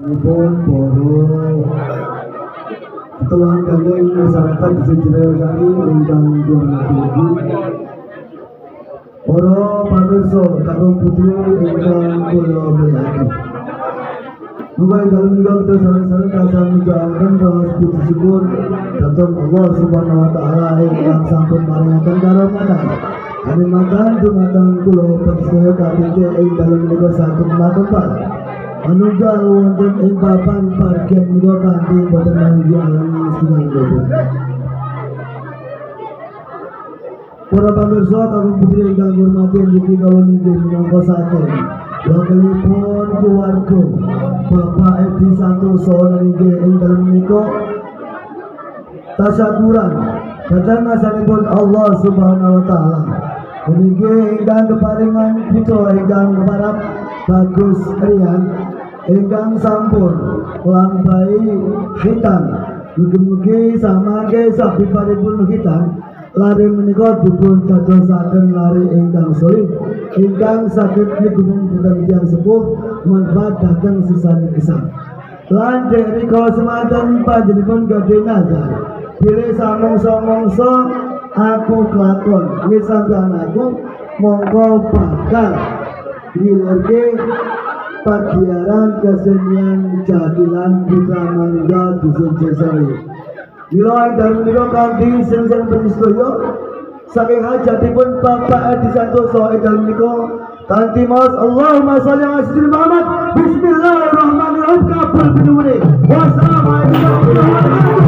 Ampun Boro Ketua Gandeng Masyarakat Sejere Sari Undang 27 Boro Pamirso Kamu Putri Undang Kulo Melaki Bukai dalam juga kita sering-sering kasih menjalankan bahwa sebuah syukur. Datang Allah subhanahu wa ta'ala yang sampun maringatkan dalam matang Ani matang di matang kulo persoal katika yang dalam negara satu matang Manunggal wonten ing papan parkir menika kanthi boten manggi alam sedaya boten. Para pemirsa kagum putri ingkang hormati niki kawula inggih minangka saking wakilipun keluarga Bapak Edi Santoso niki ing dalem menika tasyakuran asalipun Allah Subhanahu wa taala. Niki ingkang keparingan putra ingkang keparap bagus rian. Ingkang sampun nglampahi hitam. Mugi-mugi samangke sabibaripun hitam lari menika dipun dadosaken lari ingkang solid. Ingkang saged nigunung dhateng tiyang sepuh manfaat dhateng sesami gesang lan rika semanten panjenengan gadhe nazar. Pilih samongso-mongso aku kelakon. Wis aku mongko bakal dilarke pagiaran kesenian jadilan putra manunggal dusun cesari Mila dan menika kanthi sensor penisdoyo saking hajatipun Bapak Edi Santoso ingkang miko kanthi mas Allahumma sholli ala Muhammad Bismillahirrahmanirrahim kabul. Wassalamualaikum warahmatullahi wabarakatuh.